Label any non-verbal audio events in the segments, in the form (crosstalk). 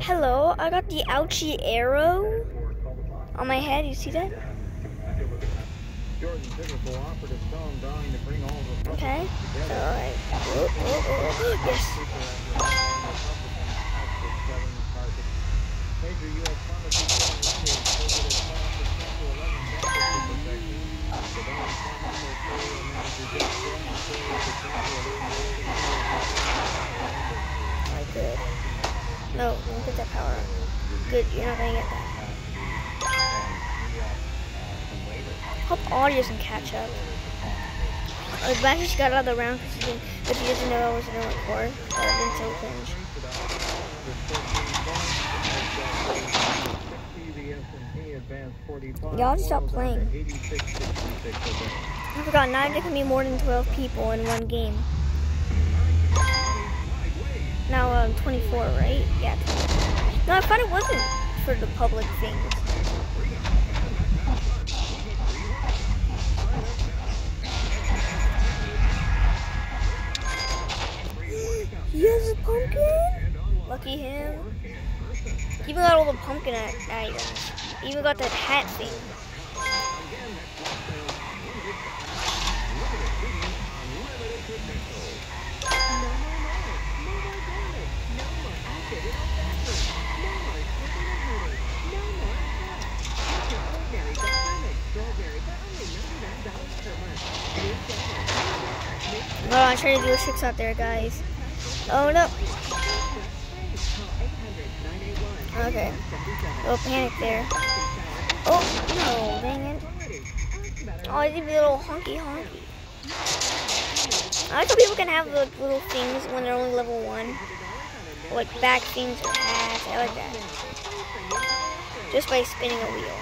Hello, I got the ouchie arrow on my head. You see that? Okay. So I. Oh, oh. Yes. Good. No, don't get that power. Good, you're not gonna get that. Hope Audie doesn't catch up. Like, Max just got out of the round because he, didn't- he doesn't know I was gonna record. That would have been so cringe. Y'all just stop playing. I forgot, now there can be more than 12 people in one game. Now, um, 24, right? Yeah. 24. No, I thought it wasn't for the public things. He has a pumpkin? Lucky him. He even got all the pumpkin items. He even got that hat thing. On, I'm trying to do a tricks out there, guys. Oh no. Okay. Little panic there. Oh, no, dang it. Oh, I did a little honky honky. I like how people can have the little things when they're only level one. Like back things or hats. I like that. Just by spinning a wheel.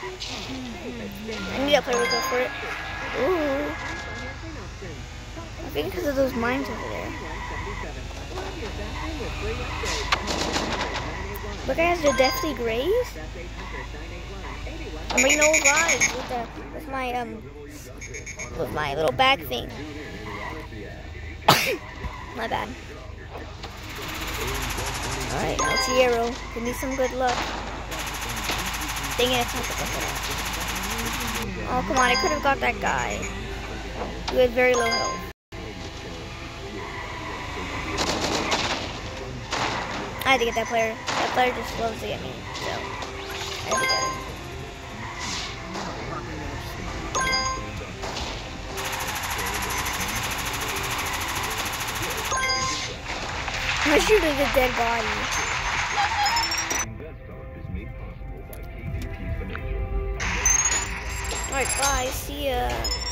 I knew that player would go for it. Ooh. I think because of those mines over there. Look, guys, the Deathly Graves. I'm bringing old vibes with the with my um with my little bag thing. (coughs) my bad. Alright, Altiero, give me some good luck. Dang it. Oh, come on, I could have got that guy. He had very low health. I had to get that player. That player just loves to get me, so I had to get him. I shoot at the dead body. Alright, bye. See ya.